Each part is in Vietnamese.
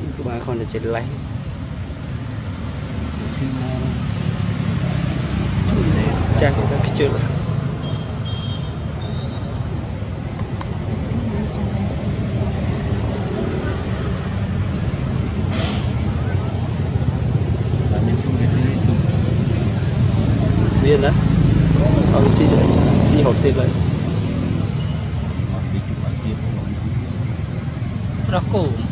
គឺបានគាត់ទៅចិត្តលេះចាស់គាត់ខ្ជិលមានណាអត់ស៊ីស៊ីហត់ទៀតឡើយត្រោះគោ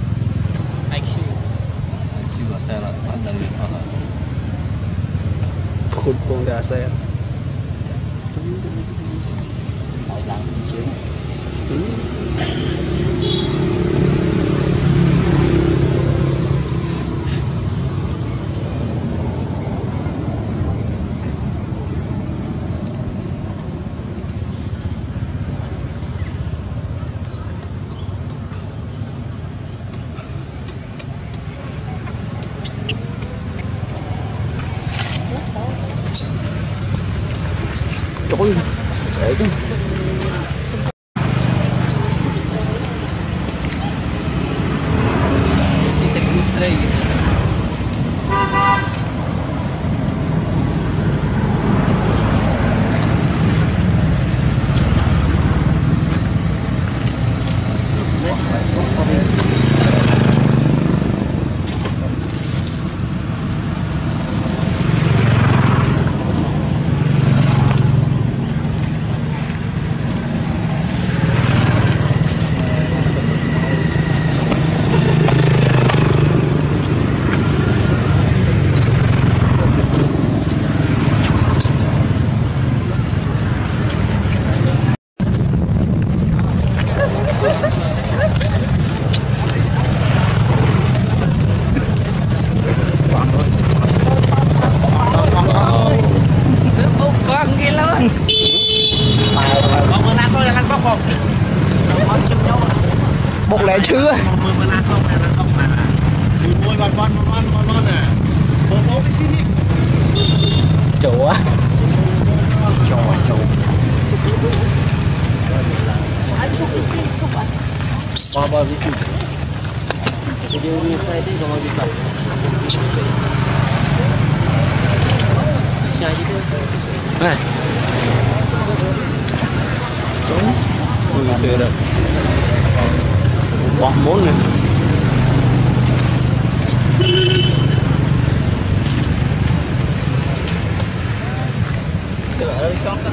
ng lima. Bukod pong dasa yan. Ako lang. ซ่ Trời Bò bò đi chụp Cái điều đi khai tí đi Đúng Ui, chưa được Bỏ muốn nè Trời ơi, con cái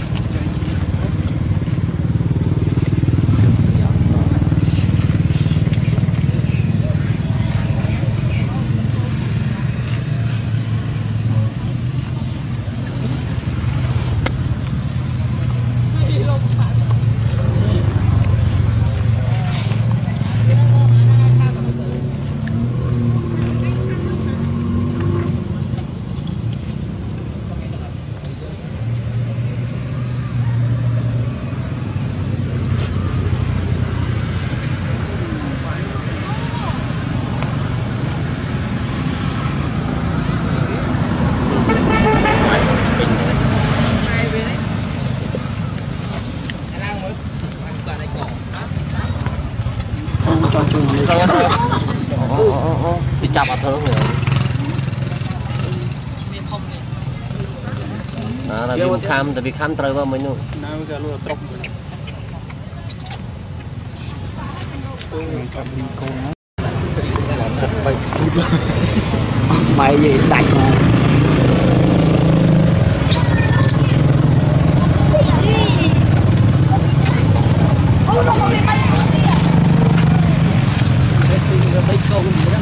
ចាប់អត់ធ្វើហ្នឹងណាតែវាខំតែវាខំត្រូវមកមិញនោះណាវាក៏លូត្រុកចាប់ពីកូនមកបែកទូតម៉ែយាយដាច់មកអូលោកមកវិញមកទៀតទៅទៅកូនហ្នឹង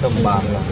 tembang lah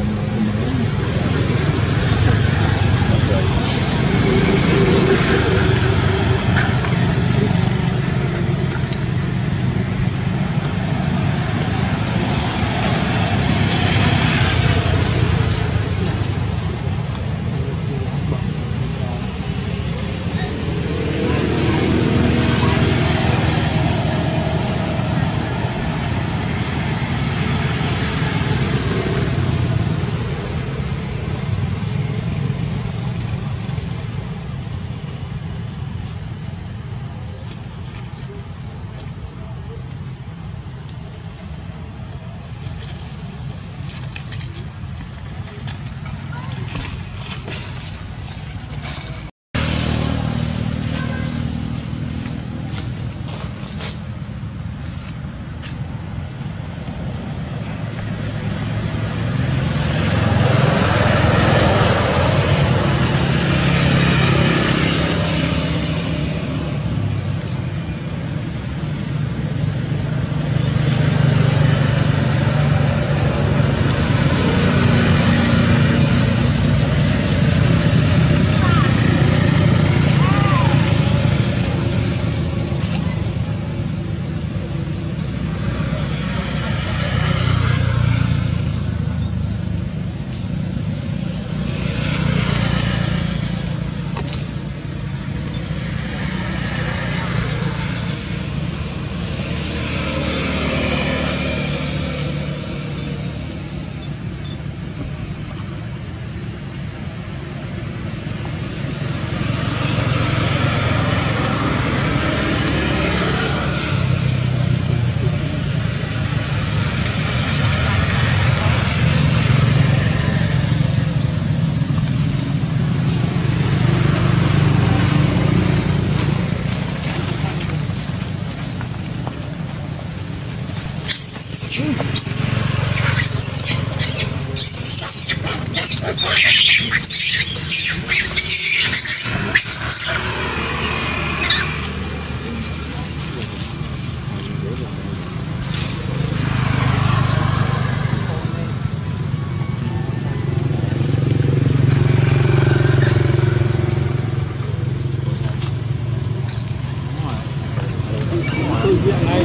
hiện nay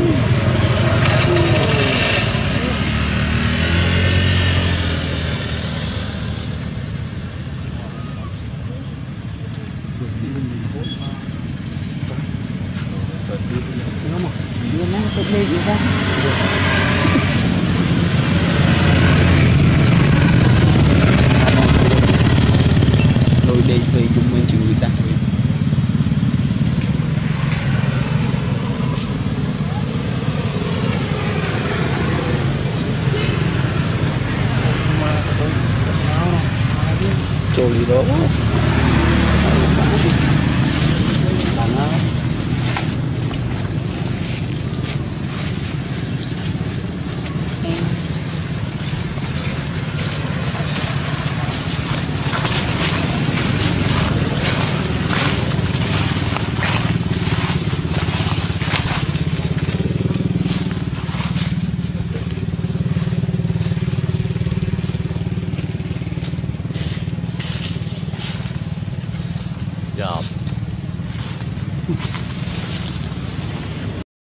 nó mà đưa nó tự lên ra đôi đây thuê chúng mình chịu ta. te.